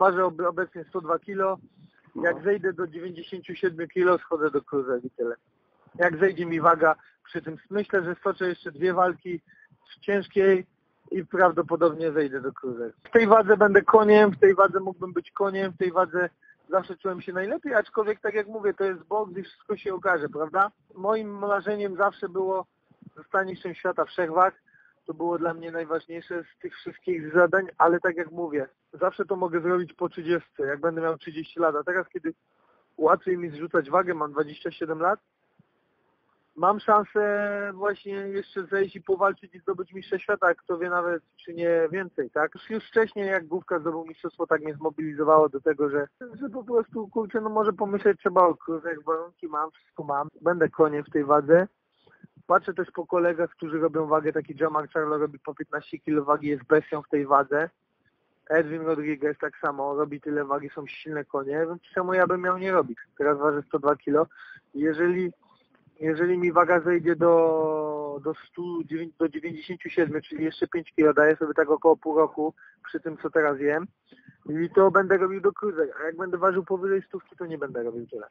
Ważę ob- obecnie 102 kg. Jak zejdę do 97 kg, schodzę do cruiser i tyle. Jak zejdzie mi waga przy tym, myślę, że stoczę jeszcze dwie walki w ciężkiej i prawdopodobnie zejdę do cruiser. W tej wadze będę koniem, w tej wadze mógłbym być koniem, w tej wadze zawsze czułem się najlepiej, aczkolwiek tak jak mówię, to jest boks i wszystko się okaże, prawda? Moim marzeniem zawsze było zostanie mistrzem świata wszechwag. To było dla mnie najważniejsze z tych wszystkich zadań, ale tak jak mówię, zawsze to mogę zrobić po 30, jak będę miał 30 lat. A teraz, kiedy łatwiej mi zrzucać wagę, mam 27 lat, mam szansę właśnie jeszcze zejść i powalczyć i zdobyć mistrza świata, kto wie nawet czy nie więcej, tak? Już, wcześniej jak Główka zdobył mistrzostwo, tak mnie zmobilizowało do tego, że, że po prostu, kurczę, no może pomyśleć trzeba o kruzach, warunki mam, wszystko mam, będę koniem w tej wadze. Patrzę też po kolegach, którzy robią wagę, taki Jamal Charlo robi po 15 kg wagi, jest bestią w tej wadze. Edwin Rodriguez tak samo, robi tyle wagi, są silne konie, czemu ja bym miał nie robić? Teraz ważę 102 kg. Jeżeli jeżeli mi waga zejdzie do, do, 100, dziewię- do 97, czyli jeszcze 5 kg, daję sobie tak około pół roku przy tym, co teraz jem, i to będę robił do cruiser, a jak będę ważył powyżej stówki, to nie będę robił tyle.